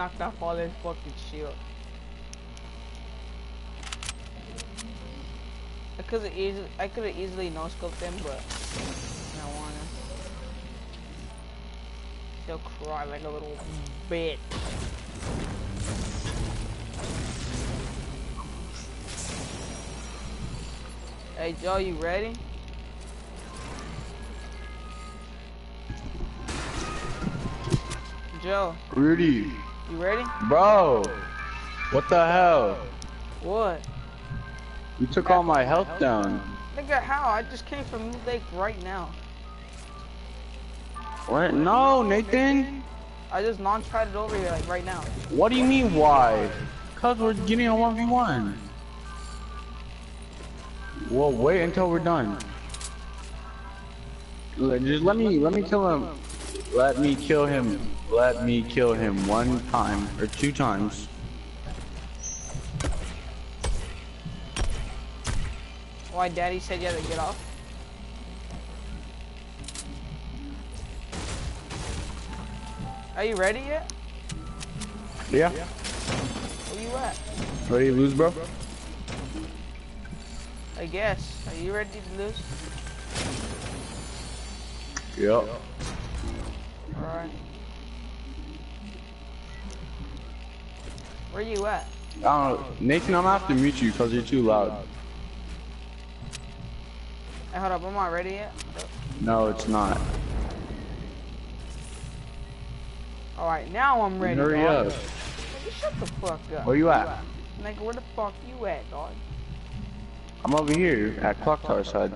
Knocked off all his fucking shield. I could have easily, I could have easily no scoped him, but I don't wanna. He'll cry like a little bitch. Hey Joe, you ready? Joe, Rudy, you ready? bro, what the hell? What? You took all my health down. Nigga, how? I just came from Lake right now. What? No, Nathan. I just non-tried it over here like right now. What do you mean why? Cause we're getting a one v one. Well, wait until we're done. Just let me let me kill him. Let me kill him. Let me kill him one time or two times. Why daddy said you had to get off? Are you ready yet? Yeah. Where you at? Ready to lose, bro? I guess. Are you ready to lose? Yep. Alright. Where you at? I don't know. Nathan, I'm gonna have to mute you because you're too loud. Hey, hold up, I'm not ready yet. No, it's not. Alright, now I'm ready. Hurry dog. up. Nigga, shut the fuck up. Where you at? Nigga, where the fuck you at, dog? I'm over here at Clock Tower side.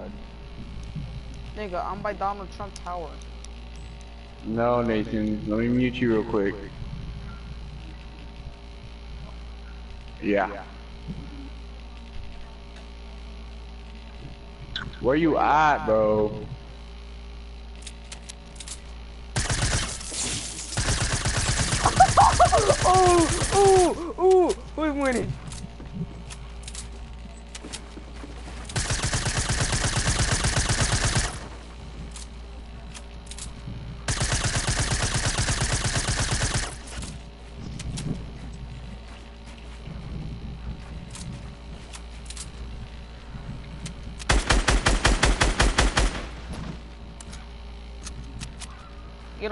Nigga, I'm by Donald Trump Tower. No, Nathan. Let me mute you real quick. Yeah. Where you at, bro? oh, ooh, ooh, who's winning?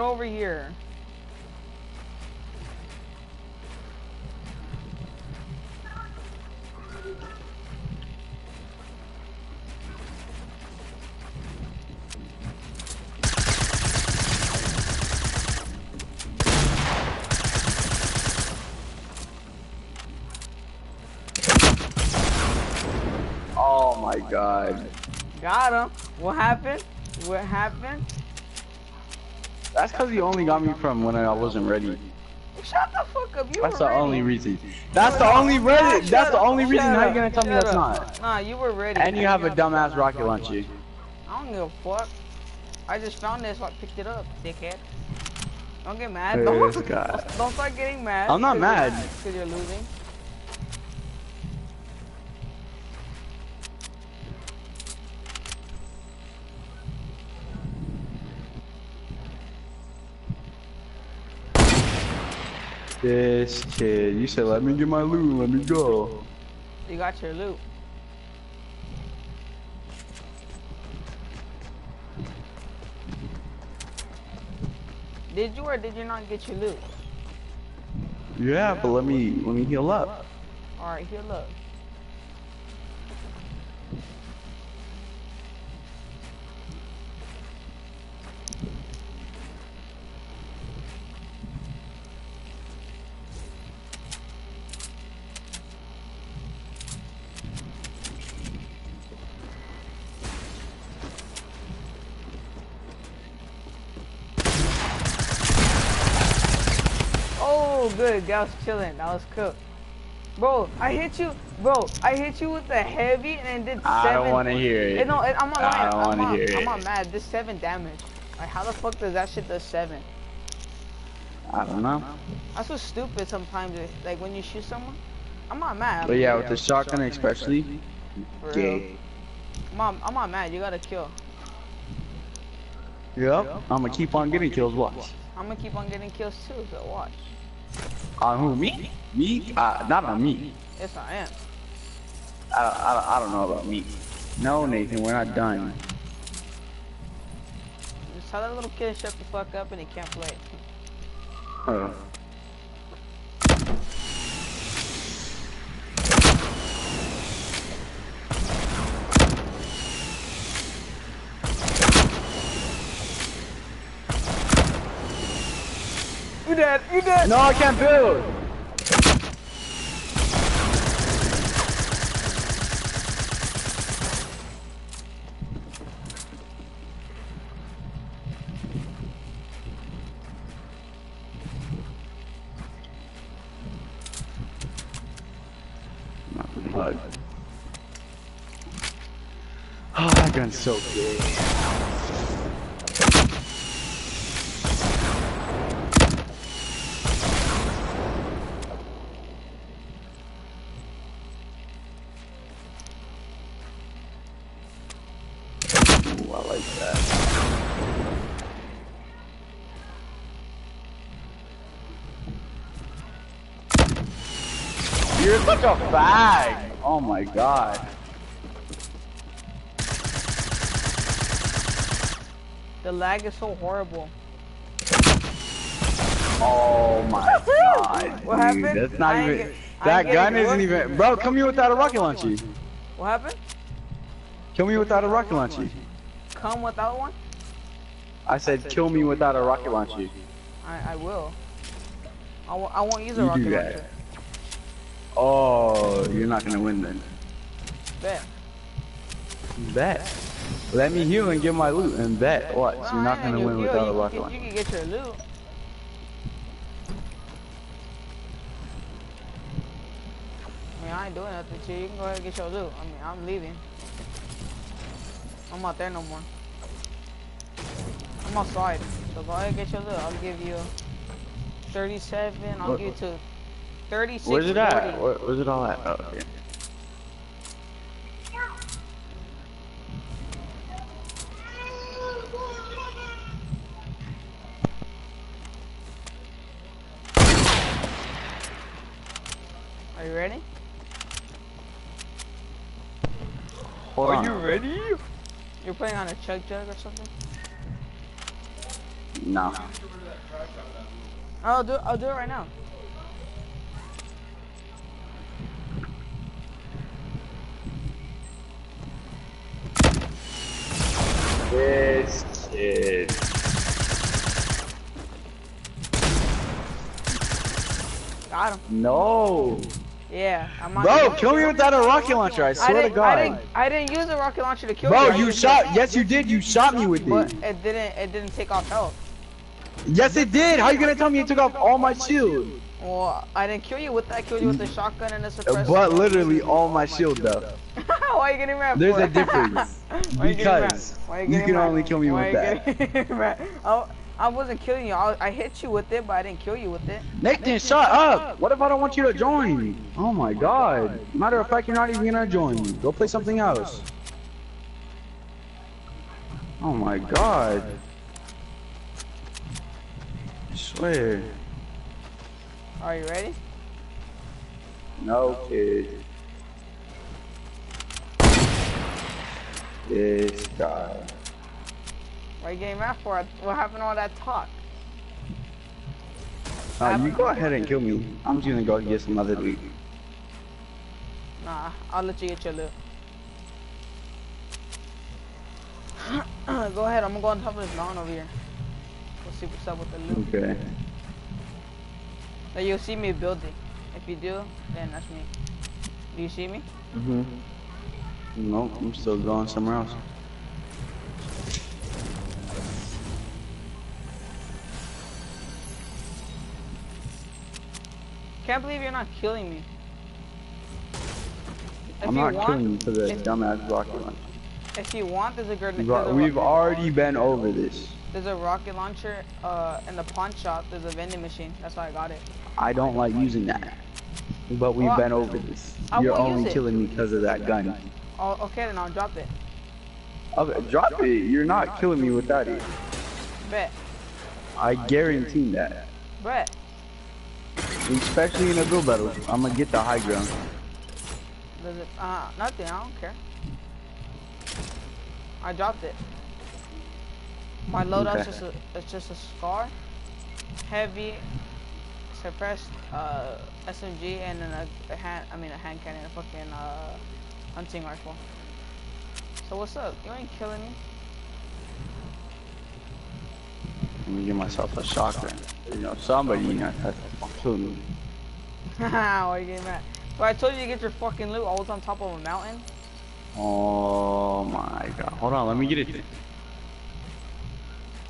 Over here. Oh my god. Got him. What happened? What happened? That's because he only got me from when I wasn't ready. Shut the fuck up. You That's were the ready. only reason. That's the only reason. That's the only reason. How you gonna tell me that's not? Nah, you were ready. And you have a dumbass rocket launcher. I don't give a fuck. I just found this, so I picked it up, dickhead. Don't get mad. Don't, don't, don't start getting mad. I'm not mad. Because you're losing. This kid, you said let me get my loot, let me go. You got your loot. Did you or did you not get your loot? Yeah, but let me let me heal up. Alright, heal look. That was chilling. That was cool. Bro, I hit you. Bro, I hit you with the heavy and did I seven. don't want to hear it. Eh, no, eh, I'm not I don't I'm wanna not, hear I'm it. not mad. This seven damage. Like, how the fuck does that shit do seven? I don't know. That's so stupid sometimes. eh, Like when you shoot someone. I'm not mad. But yeah, with the shotgun especially, For real. gay. Mom, I'm not mad. You gotta kill. Yep. I'm gonna keep on getting kills. Watch. I'm gonna keep on getting kills too, so watch. On who? Me? Me? Uh, not on me. Yes, I am. I, I, I don't know about me. No, Nathan, we're not done. Just tell that little kid to shut the fuck up and he can't play. Uh, You dead, you dead! no, I can't build. Oh, that gun's so good. Such a fag! Oh my god. The lag is so horrible. Oh my god. What dude, happened? That's not I even. get- that gun isn't even. Bro, come here without a rocket launcher. What happened? Kill me without a rocket launcher. Come without one? I said kill me without a rocket launcher. I, I will. I w I won't use a You rocket launcher. Oh, you're not gonna win then. Bet. Bet. Let me heal and get my loot and bet. What? Well, you're not gonna win you, without a rocket launcher. you can get your loot. I mean, I ain't doing nothing to you. You can go ahead and get your loot. I mean, I'm leaving. I'm not there no more. I'm outside. So go ahead and get your loot. I'll give you 37. I'll What- give you to 36. Where's it at? Where, where's it all at? Oh, okay. Are you ready? Hold Are on. you ready? You're playing on a chug jug or something? No. I'll do. I'll do it right now. This kid. Got him. No. Yeah, I'm on. Bro, kill me without a rocket launcher. I I swear to didn't, I God. didn't. I didn't use a rocket launcher to kill Bro, you. I you shot. it- Yes, you did. You shot me with But it. it didn't. It didn't take off health. Yes, it did. How are you gonna tell me it took off all my shield? Well, I didn't kill you with that. I killed you with the shotgun and the uh, suppressor. But literally all my shield though. Why are you getting mad? There's for? a difference. You? Because you can mad? only kill me Why with getting? I, oh, I wasn't killing you. I, I hit you with it, but I didn't kill you with it. Nathan, shut up. What if I don't want you to join? Oh my god. Matter of fact, you're not even gonna join. Go play something else. Oh my god. I swear. Are you ready? No kid. This guy. Why you getting mad for? What happened to all that talk? Uh, you go ahead and kill me. I'm just gonna go get some other loot. Nah, I'll let you get your loot. go ahead, I'm gonna go on top of this mountain over here. We'll see what's up with the loot. Okay. Then you'll see me building. If you do, then that's me. Do you see me? Mhm. Nope, I'm still going somewhere else. Can't believe you're not killing me. If I'm not want, killing you for the dumbass rocket launcher. if you want, there's a. We've, There's, a we've already been over this. There's a rocket launcher uh, in the pawn shop. There's a vending machine. That's why I got it. I don't like using that. But we've Well, been over this. I You're only killing me because of that gun. Oh, okay, then I'll drop it. Okay, drop it. You're not killing me without it. Bet. I guarantee that. Bet. Especially in a build battle, I'm gonna get the high ground. Does it? Uh, nothing. I don't care. I dropped it. My loadout's Okay. just a, it's just a scar, heavy, suppressed uh, SMG, and then a, a hand. I mean a hand cannon, a fucking uh, hunting rifle. So what's up? You ain't killing me. Let me give myself a shotgun. You know, somebody, you know, that's killing me. Why are you getting mad? But I told you to get your fucking loot. I was on top of a mountain. Oh my god. Hold on, let me get it.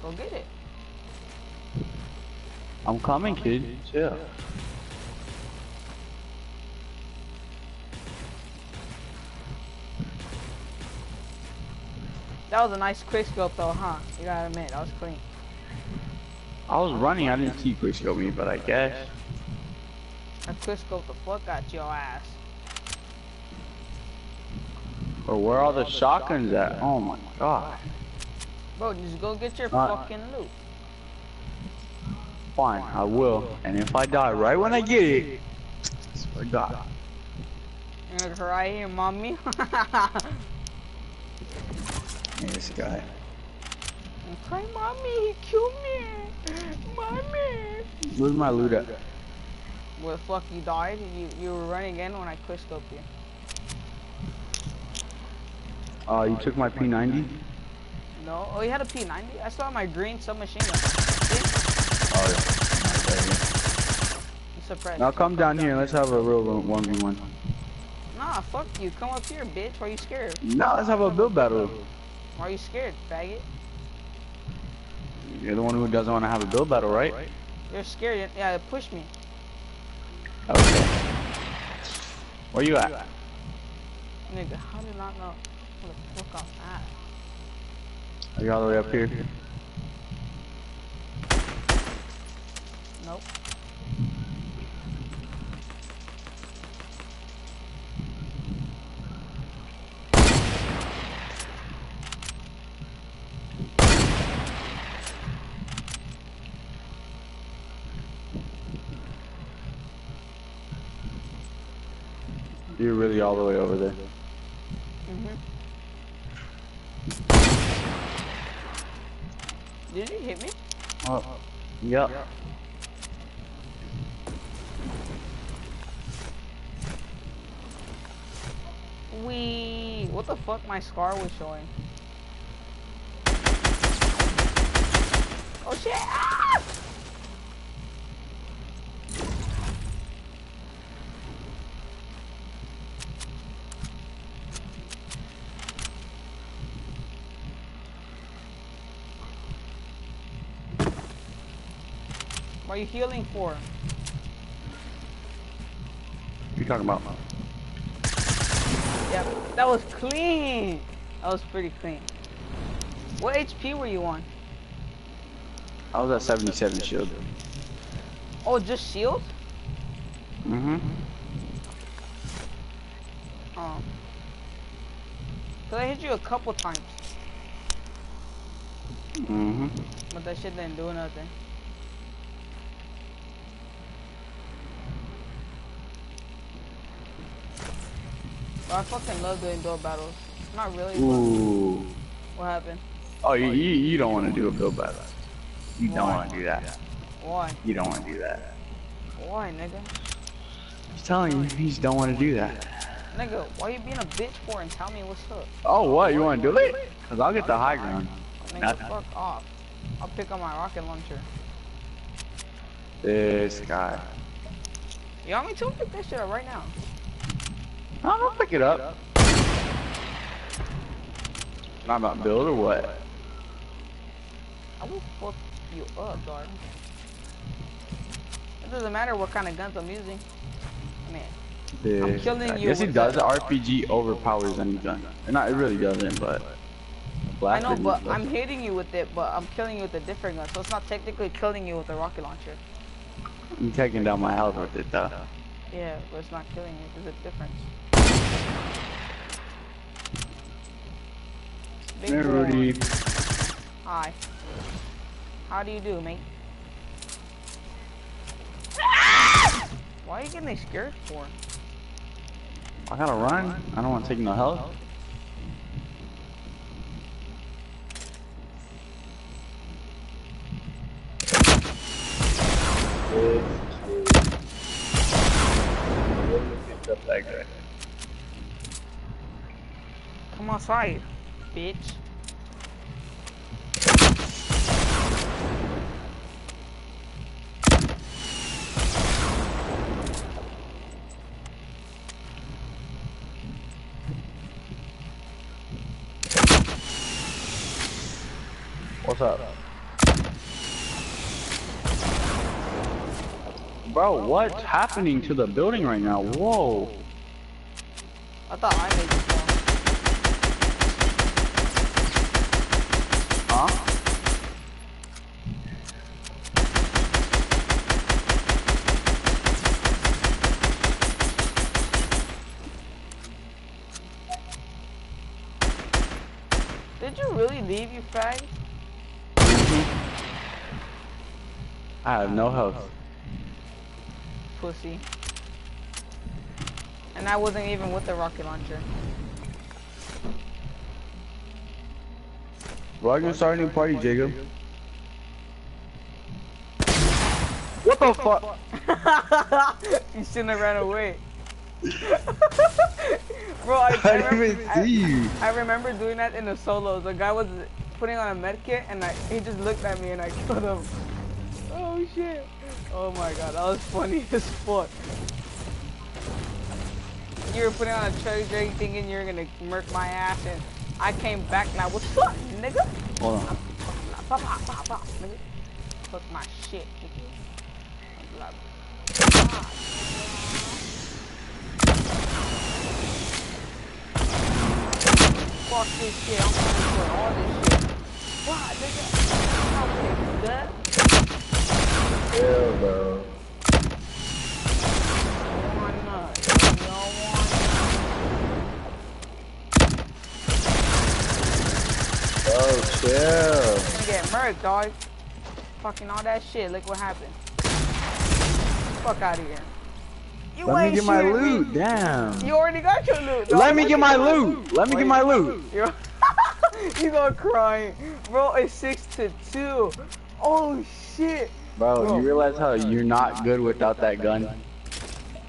Go get it. I'm coming, kid. Chill. That was a nice quick scope though, huh? You gotta admit, that was clean. I was running, I didn't see quick scope me, but I guess. I quick scope the fuck out your ass. Or where are all the shotguns at? Oh my god. Bro, just go get your Uh, fucking loot. Fine, I will. And if I die right when I get it, I God. You're gonna cry here, mommy. This guy. Crying, mommy, he killed me. Mommy. Where's my loot at? Well, fuck, you died. You you were running in when I quick scoped you. Uh, you took my P90? No, oh, he had a P90. I saw my green submachine gun. Oh yeah. You suppressed. Now come down here and let's have a real 1v1. Nah, fuck you. Come up here, bitch. Why are you scared? Now let's have a build battle. Why are you scared, faggot? You're the one who doesn't want to have a build battle, right? You're scared. Yeah, push me. Okay. Where you at? Nigga, how did I not know where the fuck I'm at? Are you all the way up here? Nope. You're really all the way over there. Mhm. Did you hit me? Oh. Yep. We. What the fuck? My scar was showing. Oh shit! Ah! What are you healing for? What you talking about? Yeah, that was clean. That was pretty clean. What HP were you on? I was at 77 shield. Oh, just shield? Mm-hmm. Oh. Cause I hit you a couple times, Mm-hmm. but that shit didn't do nothing. But I fucking love doing door battles. Not really. Ooh. What happened? Oh, you, you, you don't want to do a build battle. You don't want to do that. Why? You don't want to do that. Why, nigga? He's telling you, he just don't want to do that. Nigga, why you being a bitch for and tell me what's up? Oh, what? You want to do it? Because I'll get the high ground. Nigga, Nothing. fuck off. I'll pick up my rocket launcher. This guy. You want me to pick that shit up right now? No, don't pick it up. Not about build or what? I will fuck you up, dog. It doesn't matter what kind of guns I'm using. I mean, This killing you Yes, it does. the- RPG overpowers any gun. Not, it really doesn't, but. I know, but I'm hitting you with it, but I'm killing you with a different gun, so it's not technically killing you with a rocket launcher. I'm taking down my health with it though. Yeah, but it's not killing you. There's a difference. Big Hey, boy. Rudy. Hi. How do you do, mate? Why are you getting scared for? I gotta run. I don't want to take no help. Come outside, bitch. What's up? Bro, what's happening to the building right now? Whoa. I thought I made you fall. Huh? Did you really leave, you fag? I have no health. Pussy. And I wasn't even with the rocket launcher. Why are you gonna start a new party, Jacob? What the fuck? you shouldn't have ran away. Bro, I, I didn't remember, even see you. I, remember doing that in the solos. The guy was putting on a medkit and I, he just looked at me and I killed him. Oh shit. Oh my god, that was funny as fuck. You were putting on a drink thinking you were gonna murk my ass and I came back now, what's up, nigga? Hold on. Pop, pop, pop, pop, nigga. Fuck my shit, nigga. Like, ah. Fuck this shit, I'm for all this shit. Why, nigga? I'm taking that. Hell no. Why not? You don't want Oh, chill. You get murked, dog. Fucking all that shit. Look what happened. Fuck out of here. You Let me get my shooting me. loot. Damn. You already got your loot. Dog. Let me get my your loot. Let me get my loot. You're you gonna crying, bro. It's six to two. Oh shit, Bro, you realize how you're not good without that gun?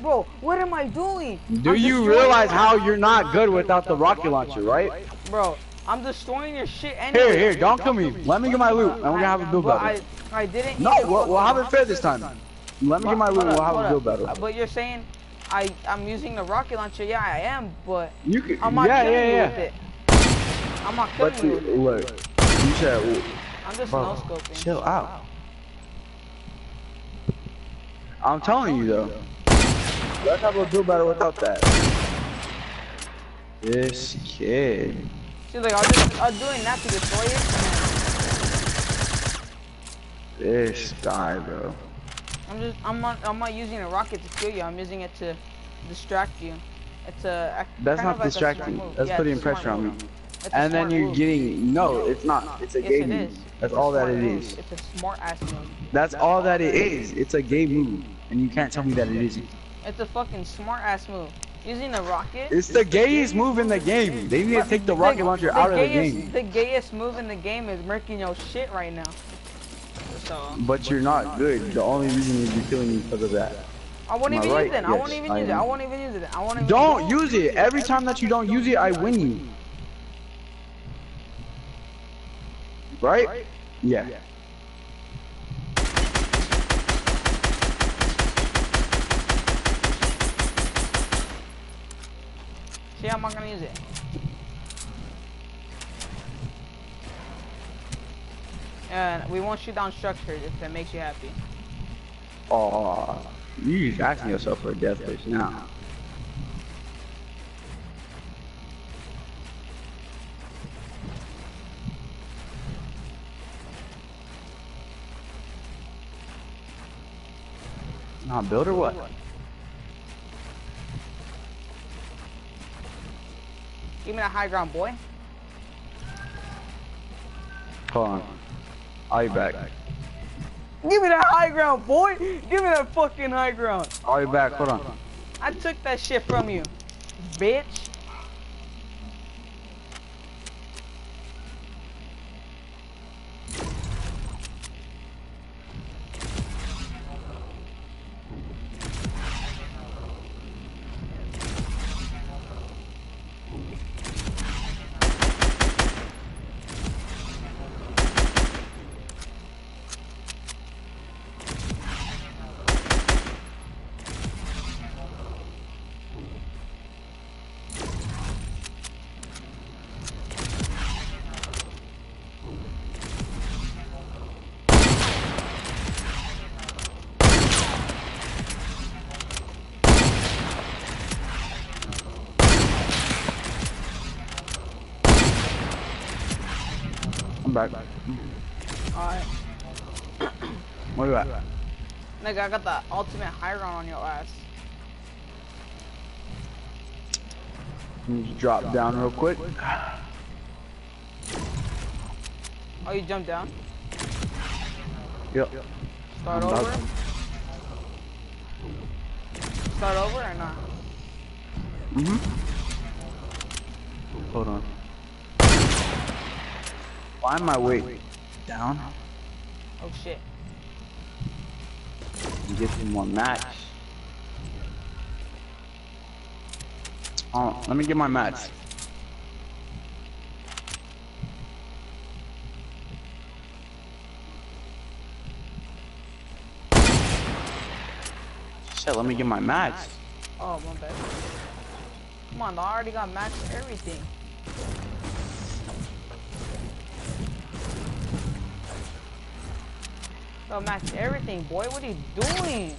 bro. What am I doing? Do I'm you realize how you're not good without the rocket launcher, right? bro? I'm destroying your shit anyway. Here, here, don't kill me. Let me get my loot. and we're gonna have a build battle. I, I didn't. No, we'll, we'll have it fair this time. Let me get my loot. We'll have a build battle. But you're saying I I'm using the rocket launcher. Yeah, I am, but You can, I'm not yeah, killing yeah, you yeah. with it. I'm not killing you with it. look, you said, I'm just bro, no scoping. chill out. I'm telling you though. Let's have a build battle without that. This kid. She's like, I'm just I'm doing that to destroy it. This guy, bro. I'm just I'm not I'm not using a rocket to kill you. I'm using it to distract you. It's a That's kind not of like distracting. move. That's Yeah, putting it's a smart pressure on me. Move. It's And then you're move. getting no, it's not. It's a Yes, game it move. That's It's all that it move. is. It's a smart ass move. That's all that it is. It's a game move, and you can't tell me that it isn't. It's a fucking smart ass move. Using a rocket. It's the gayest move in the game. They need to take the rocket launcher out of the game. The gayest move in the game is murking your shit right now. So But you're not good. The only reason is you're killing me because of that. I won't even right? use it. I won't even I use it. I won't even use it. I won't even. Don't use it. Every time that you don't use it, I win you. Right? Yeah. See, I'm not gonna use it. And we won't shoot down structures if that makes you happy. Oh, you just asking yourself for a death wish now. Not build or what? Give me that high ground, boy. Hold on. I'll be back. Give me that high ground, boy. Give me that fucking high ground. I'll be back. Hold on. I took that shit from you, bitch. I'm back. Alright. Where you at? Nigga, I got the ultimate high ground on your ass. Me just drop down real quick. Oh, you jumped down? Yep. Start I'm over? Start over or not? Mm-hmm. Hold on. Why am I weight down? Oh shit. And get some more match. Oh, let me get my match. Shit, let me get my match. Oh, my bad. Come on, I already got matched everything. Got match everything, boy. What are you doing?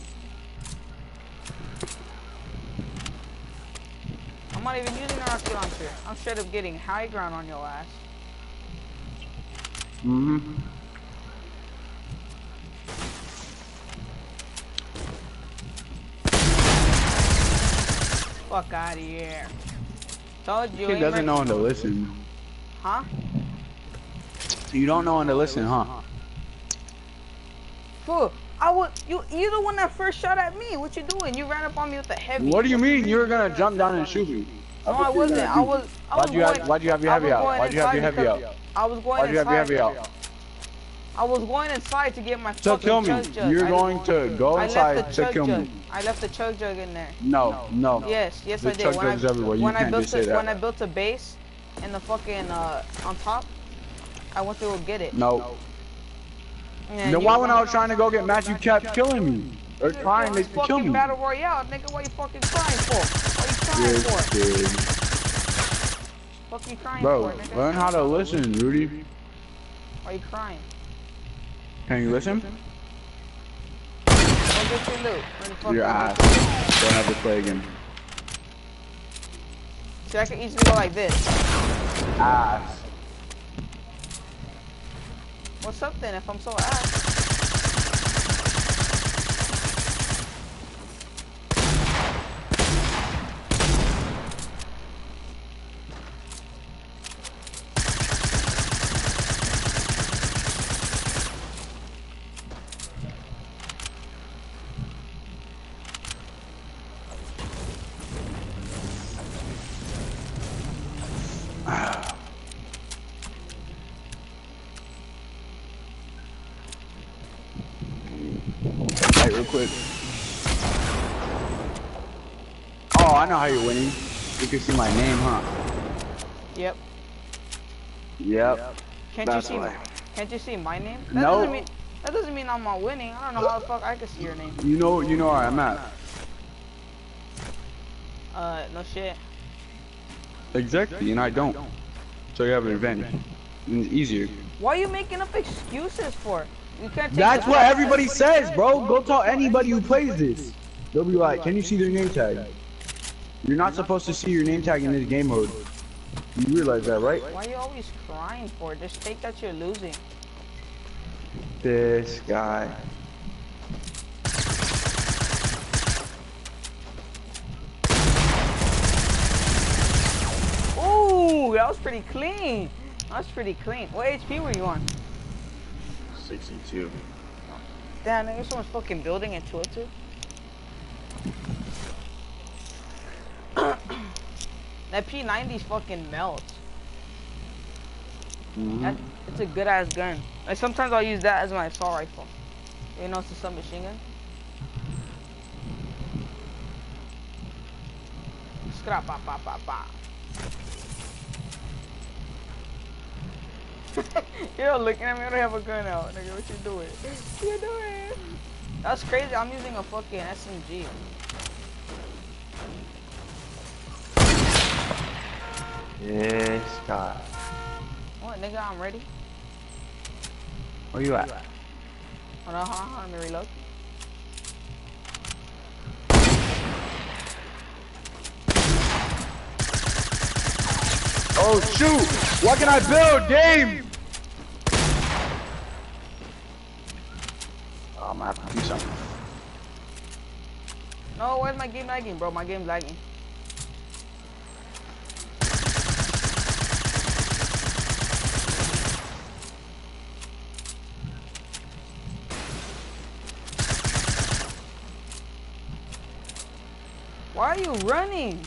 I'm not even using a rocket launcher. I'm straight up getting high ground on your ass. Mm-hmm. Fuck out of here. Told you. He doesn't know when to listen. Huh? You don't know when to listen, huh? Fool, I was you. you're the one that first shot at me. What you doing? You ran up on me with the heavy. What do you mean? You were gonna jump down and shoot me? No, I wasn't. gonna I was. Why'd was you have- why'd you have your I heavy out? Why'd you have your inside heavy out? I was going Why'd you have your inside. heavy out? I was going inside to get my So fucking kill me. chug jug. You're I going to go inside left the to kill jug. me. I left the chug jug in there. No, no. Yes, yes There's I did. chug When I, jugs everywhere. You when I can't built just say a, that. when I built a base in the fucking uh on top, I went to go get it. No. And Then why when I was trying to go get match, you kept killing me? Or Dude, trying to kill fucking me? battle royale, nigga. What you fucking crying for? What are you crying Yes, for? kid. Fuck you crying Bro, for, nigga? learn how to listen, Rudy. Why are you crying? Can you listen? Go get your loot. Your ass. get your loot? Don't have to play again. See, I can easily go like this. Ass. What's up then if I'm so ass? Right, real quick. I know how you're winning. You can see my name, huh? Yep. Yep. Can't That's you see? why. Can't you see my name? That No. Doesn't mean, that doesn't mean I'm not winning. I don't know how the fuck I can see your name. You know, you know where I'm at. Uh, no shit. Exactly, and I don't. So you have an advantage. And it's easier. Why are you making up excuses for? You can't take That's what everybody says, bro. Go tell anybody who plays this. They'll be like, can you see their name tag? You're not supposed to see your name tag in this game mode. You realize that, right? Why are you always crying for? it? Just take that you're losing. This guy. Ooh, that was pretty clean. That was pretty clean. What HP were you on? 62. Damn, nigga, someone's fucking building into it too. that P90's fucking melts. Mhm. That, it's a good ass gun. Like sometimes I'll use that as my assault rifle. You know, it's a submachine gun. Scrap pa pa pa pa. You're looking at me. I don't have a gun out, nigga. What you doing? What you doing? That's crazy. I'm using a fucking SMG. Yes, God. What, nigga? I'm ready. Where you at? Hold on, hold on. Let me reload. Oh shoot! What can I build? Game! Oh, I'm gonna have to do something. No, where's my game lagging, bro? My game lagging. Why are you running?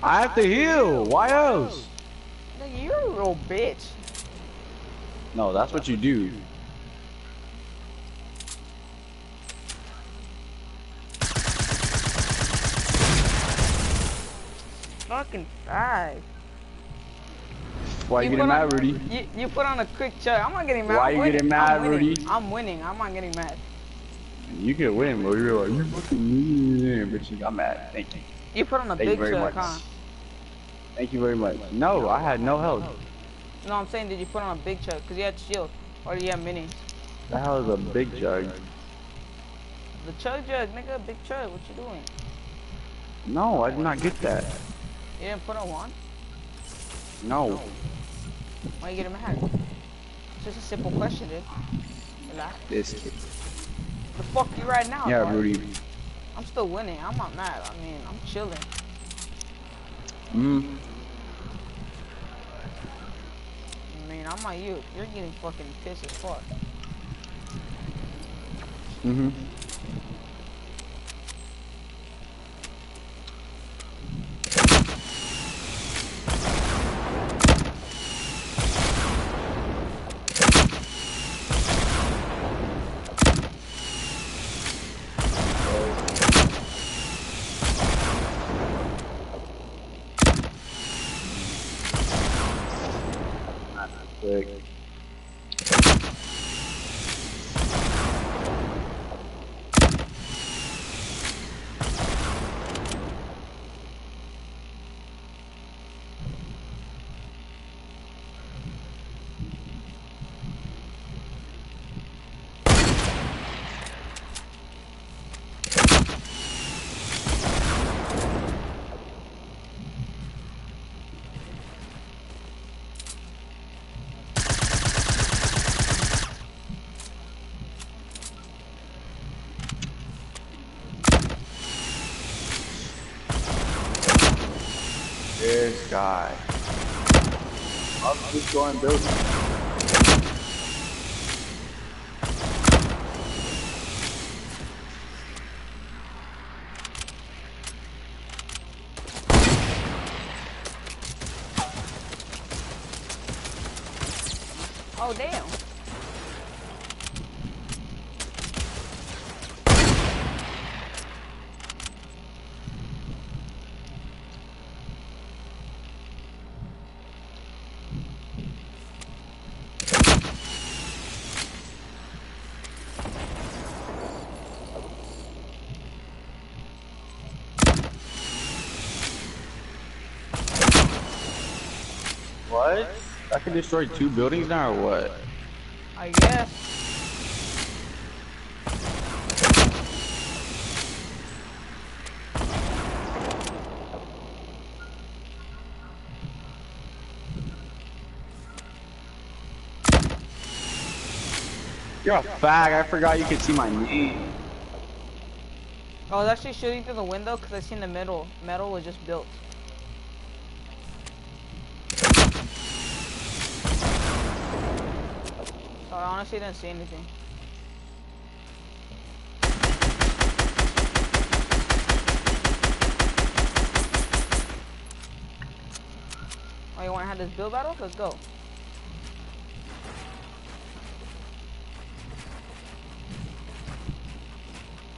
I have to heal. Why else? Nigga, you're a real bitch. No, that's what you do. Fucking five. Why you put getting on- mad, Rudy? You, you put on a quick chug. I'm not getting mad. Why I'm you winning. getting I'm mad. Rudy? I'm winning. I'm not getting mad. You can win, but you're like, you fucking but you got mad. Thank you. You put on a Thank you big much. Thank you very much. No, I had no health. No, I'm saying, did you put on a big chug? Because you had shield. Or do you have minis? The hell is a big jug? The chug jug, nigga, big chug. What you doing? No, I did not get that. You didn't put on one? No. Why you getting mad? It's just a simple question, dude. Relax. This kid. The fuck you right now? Yeah, dog? Rudy. I'm still winning. I'm not mad. I mean, I'm chilling. Mm. I mean, I'm not you. You're getting fucking pissed as fuck. Mm-hmm. Quick. This guy. I'll just go and build. Oh, damn. What? I can destroy two buildings now or what? I guess. You're a fag. I forgot you could see my name. I was actually shooting through the window because I seen the metal. Metal was just built. Oh, I honestly didn't see anything. Oh, you wanna have this build battle? Let's go.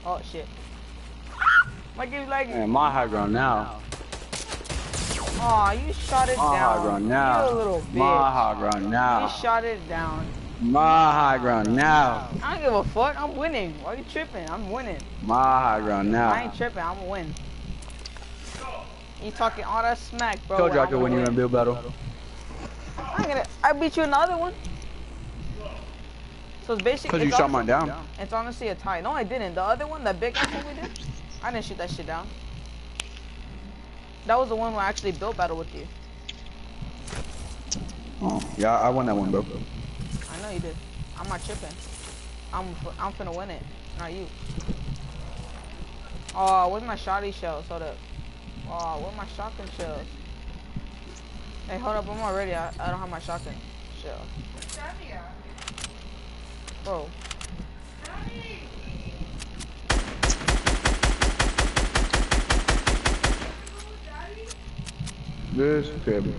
Oh shit. My game's lagging. Man, my high ground now. Aw, oh, you shot it my down. My high ground now. You little bitch. My high ground now. You shot it down. My high ground now. I don't give a fuck. I'm winning. Why are you tripping? I'm winning. My high ground now. I ain't tripping. I'm gonna win. You talking all that smack, bro. Told you I could win you in a build battle. I'm gonna. I beat you another one. So it's basically. Cause you shot mine down. It's honestly a tie. No, I didn't. The other one, that big one we did, I didn't shoot that shit down. That was the one where I actually built battle with you. Oh, yeah, I won that one, bro. Know you did. I'm not tripping. I'm I'm finna win it, not you. Oh, where's my shotty shells? Hold up. Oh, where's my shotgun shells? Hey, hold up. I'm already. I, I don't have my shotgun shell. Bro. This crib.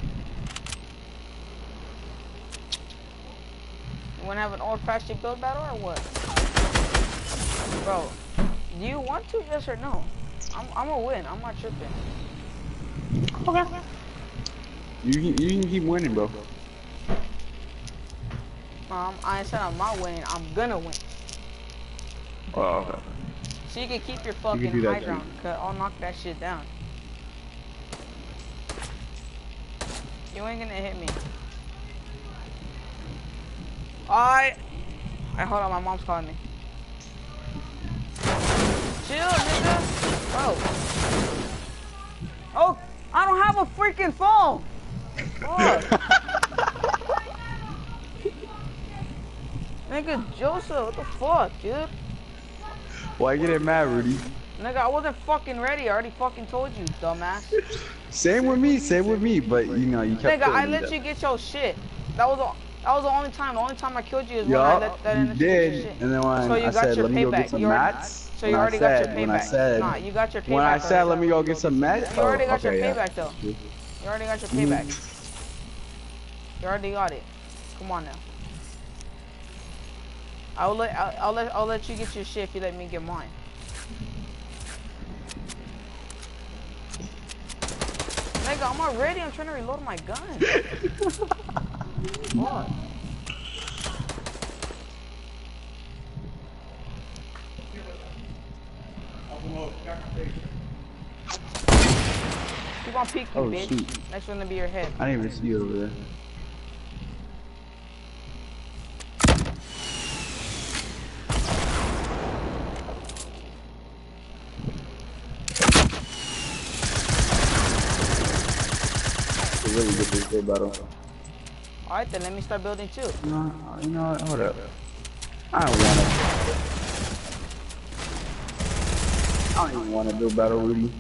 Wanna have an old fashioned build battle or what? Bro, do you want to? Yes or no? I'm I'm gonna win. I'm not tripping. Okay. You can, you can keep winning, bro. Um, I ain't said I'm not winning. I'm gonna win. Oh, okay. So you can keep your fucking that high too. ground. Cause I'll knock that shit down. You ain't gonna hit me. I. I hold on. My mom's calling me. Chill, nigga. Bro. Oh, I don't have a freaking phone. Fuck. Nigga, Joseph, what the fuck, dude? Why you getting mad, Rudy? Nigga, I wasn't fucking ready. I already fucking told you, dumbass. Same with me, same with me, but you know, you kept Nigga, I let there. you get your shit. That was the, that was the only time. The only time I killed you is when I let that in the shit. did. And then when So you I got said, your let me go payback. get some You mats. So you when already said, got your payback. When I said, nah, you got your payback. when I said, let me go get some mats. You already oh, got your yeah. payback though. You already got your mm. payback. You already got it. Come on now. I'll let I'll, I'll let I'll let you get your shit if you let me get mine. Nigga, I'm already. I'm trying to reload my gun. Fuck. Keep on peeking, Oh, bitch. shoot. Next one to be your head. I didn't even see you over there. It's a really good battle. Alright then, let me start building too. You know, you know what? Hold up. I don't wanna. I don't even want to build battle, Rudy.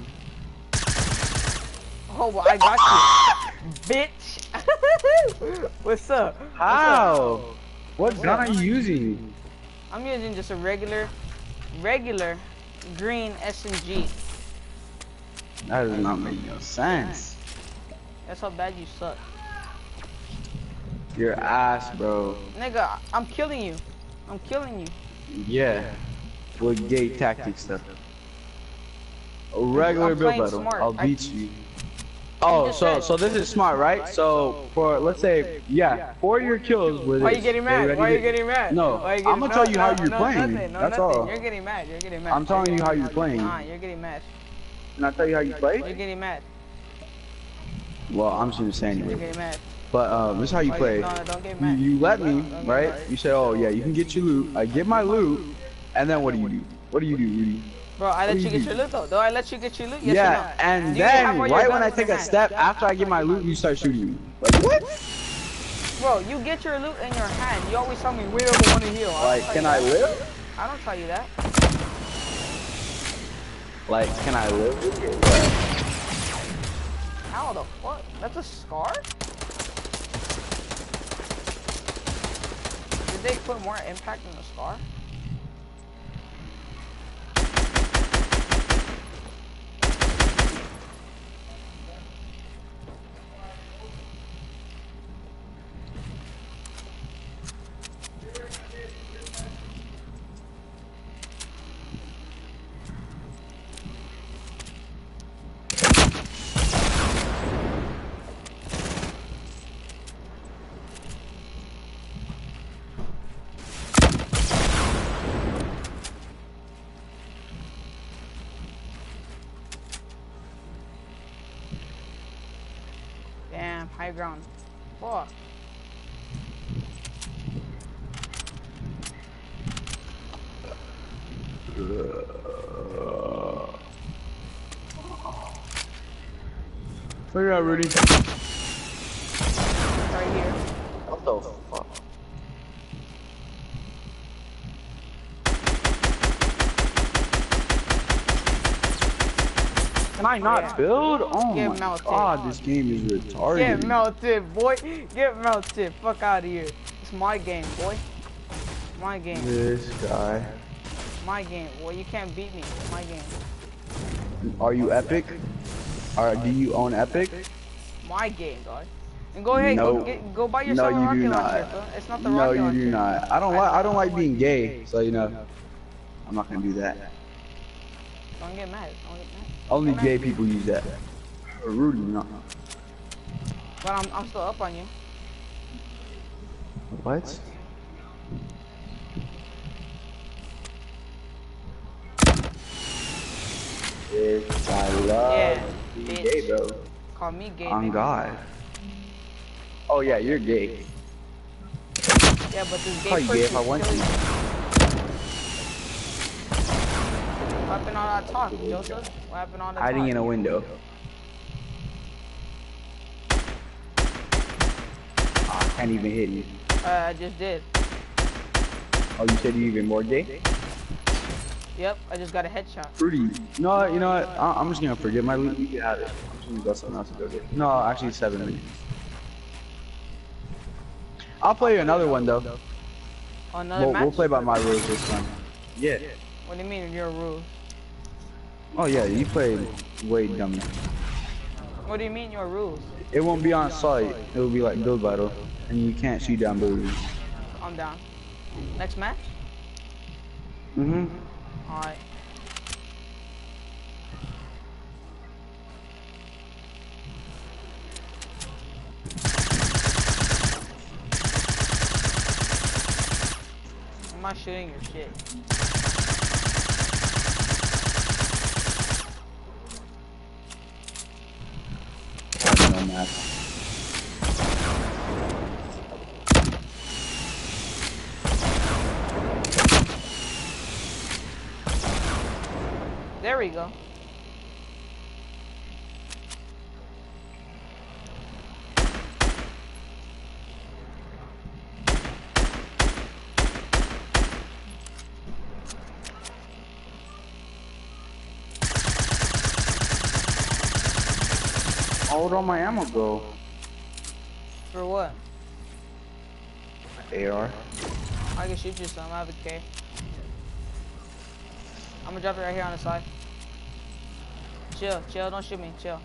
Oh, well, I got you. Bitch. What's up? What's up? How? What gun are you using? I'm using just a regular, regular green SMG. That does not make no sense. That's how bad you suck. Your ass, bro. Nigga, I'm killing you. I'm killing you. Yeah. With gay tactics stuff. A regular I'm build battle. smart. I'll I- beat you. Oh, so so this is smart, right? So for let's say, yeah, for your kills with Why this, you getting mad? Why to- you getting mad? No, I'm gonna tell you how you're playing. That's all. You're getting mad. You're getting mad. I'm telling you how you're playing. Nah, you're getting mad. Can I tell you how you play? You're getting mad. Well, I'm just gonna say You're getting mad. But um, this is how you play. Don't get You, you let me, right? You say, oh yeah, you can get your loot. I get my loot, and then what do you do? What do you do, Rudy? Bro, I let you get your loot though. Do I let you get your loot? Yes yeah, or no? and then right when I take a step after I get my loot, you start shooting me. Like what? Bro, you get your loot in your hand. You always tell me we don't want to heal. Like, can I live? I don't tell you that. Like, can I live? How the fuck? That's a scar? Did they put more impact in the scar? Ground. Fuck. Figure out, Rudy. Right here. What the fuck? Can I not Yeah. build? Oh Get my melted. god, this game is retarded. Get melted, boy. Get melted. Fuck out of here. It's my game, boy. My game. This guy. My game. Boy, you can't beat me. My game. Are you Epic? Or do you own Epic? My game, dog. And go ahead, No. go, get, go buy No, yourself a you rocket do launcher. not. fool. It's not the No, rocket you launcher. do not. I don't like. I don't like being gay, so you know. I'm not gonna do that. Don't get mad. Don't get mad. Only gay people use that. Or Rudy, no. But I'm, I'm still up on you. What? Bitch, I love Yeah, being gay, bro. Call me gay. On nigga. God. Oh yeah, you're gay. Yeah, but this gay Call you person gay if I want still- to. What happened to all that talk, Joseph? Happened to all Hiding talk? in a window. Ah, can't even hit you. Uh, I just did. Oh, you said you're even more gay? Yep, I just got a headshot. Fruity. No, you know what? I- I'm just gonna forget my loot. You can have it. I'm just gonna go something else to go get. No, actually seven minutes. I'll play you another one though. Oh, another We'll, match? we'll play by my rules this time. Yeah. What do you mean your rules? Oh yeah, you played way dummy. What do you mean your rules? It won't be on site. It will be like build battle, and you can't shoot down buildings. I'm down. Next match? Mhm. Alright. I'm not shooting your shit. No math. There we go. Where'd all my ammo go? For what? AR. I can shoot you some. I have a K. I'm gonna drop it right here on the side. Chill, chill. Don't shoot me. Chill.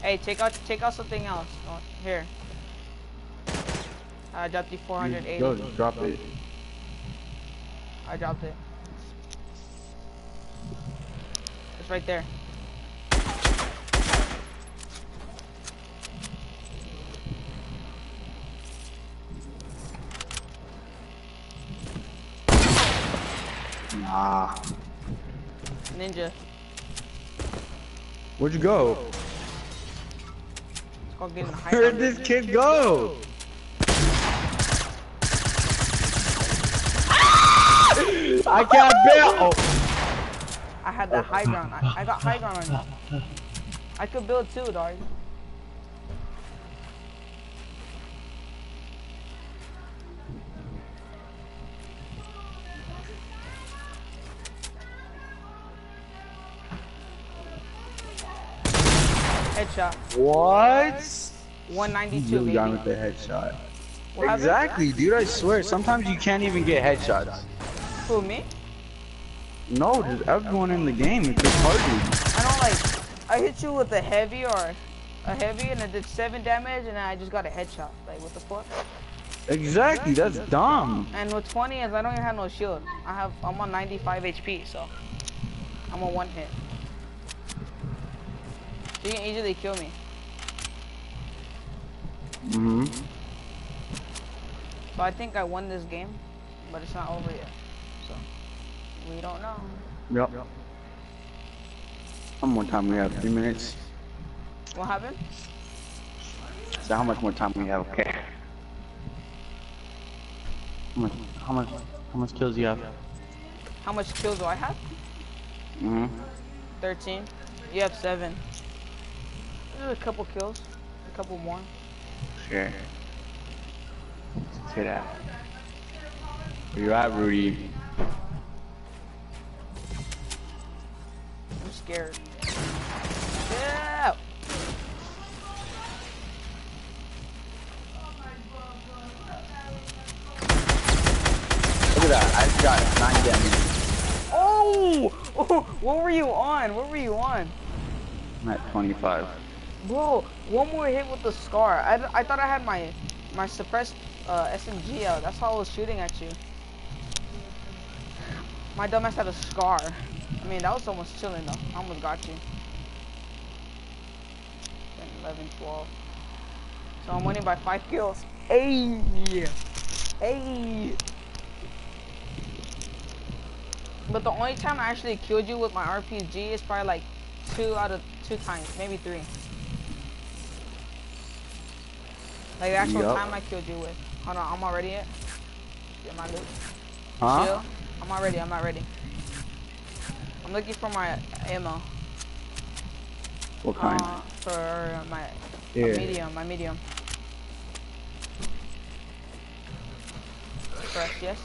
Hey, take out, take out something else. Oh, here. I dropped you 480. Go, drop it. I dropped it. It's right there. Nah. Ninja. Where'd you go? It's called getting high. Where'd this kid go? I can't bear. Oh. I had that high ground. I, I got high ground on you. I could build too, dog. Headshot. What? 192, You really got with the headshot. Exactly, dude. I swear. Sometimes you can't even get headshots. Who, me? No, just everyone in the game. It's retarded. I don't like. I hit you with a heavy or a heavy and it did 7 damage and I just got a headshot. Like, what the fuck? Exactly. That's dumb. And what's funny is I don't even have no shield. I have, I'm on 95 HP, so I'm on one hit. So you can easily kill me. hmm So I think I won this game, but it's not over yet. So we don't know. Yep. yep. One more time. We have three minutes. What happened? So how much more time we have? Okay. How much? How much? How much kills do you have? How much kills do I have? Mm-hmm. 13. You have 7. There's a couple kills. A couple more. Sure. Let's that. Where you at, Rudy? I'm scared. Yeah! Look at that. I just got nine damage. Oh! oh! What were you on? What were you on? I'm at 25. Bro, one more hit with the scar. I, I thought I had my my suppressed uh, SMG out. That's how I was shooting at you. My dumbass had a scar. I mean, that was almost chilling though. I almost got you. 10, 11, 12. So I'm winning by 5 kills. Hey! Hey! But the only time I actually killed you with my RPG is probably like two out of two times, maybe three. Like the actual Yup. time I killed you with. Hold on, I'm already ready yet. Get my loot. Huh? Chill. I'm not ready, I'm not ready. I'm looking for my ammo. What kind? Uh, for my, my medium, my medium. Fresh, yes.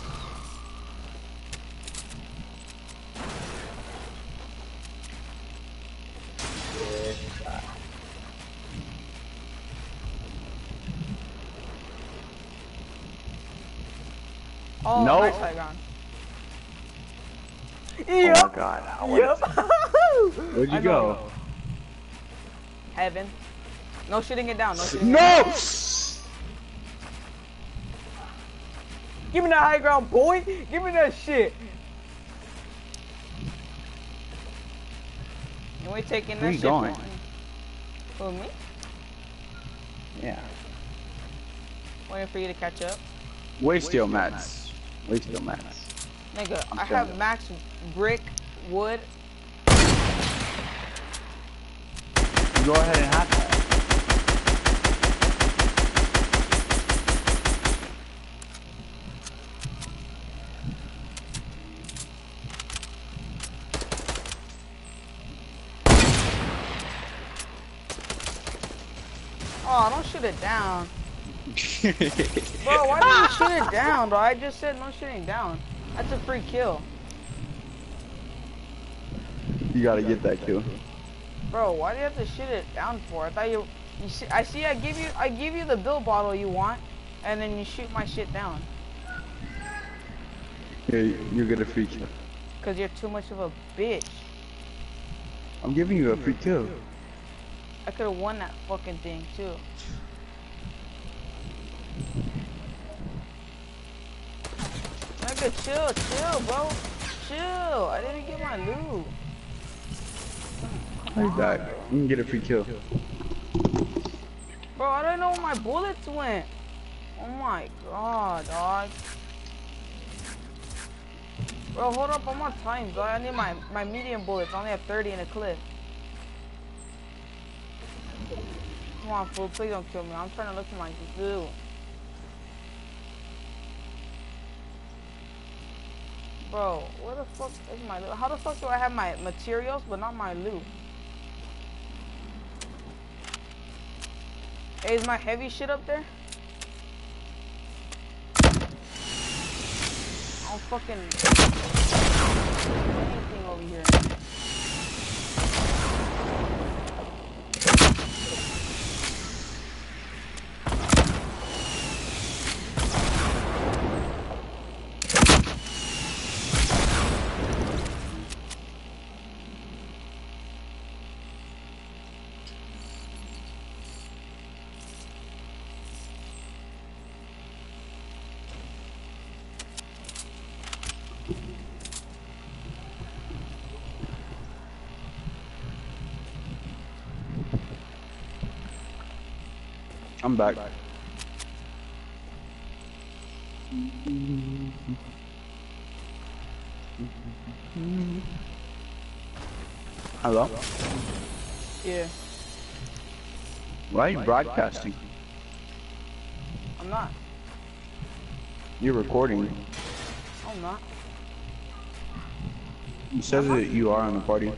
Oh, No. nice high ground. Oh my god. Yep. Where'd you I know. go? Heaven. No shooting it down. No shooting it down. Give me that high ground, boy. Give me that shit. You ain't taking that Where you shit. going? boy. Who, me? Yeah. Waiting for you to catch up. Way still mats. Way still mats. Nigga, I'm I have you. max brick, wood. Go ahead and have that. Oh, don't shoot it down. Bro, why ah! did you shoot it down, bro? I just said no shooting down. That's a free kill. you gotta get that kill. Bro, why do you have to shoot it down for? I thought you, you see, I see. I give you, I give you the build battle you want, and then you shoot my shit down. Yeah, you get a free kill. Cause you're too much of a bitch. I'm giving you a free kill. I could have won that fucking thing too. Nigga, chill, chill, bro. Chill. I didn't get my loot. How you die? You can get a free kill. Bro, I don't know where my bullets went. Oh my god, dog. Bro, hold up, I'm on time, bro. I need my, my medium bullets. I only have 30 in a clip. Come on, fool. Please don't kill me. I'm trying to look for my loot. Bro, where the fuck is my loot? How the fuck do I have my materials but not my loot? Hey, is my heavy shit up there? I don't fucking anything over here. I'm back. Hello? Yeah. Why are you broadcasting? I'm not. You're recording. I'm not. It says that you are on the party.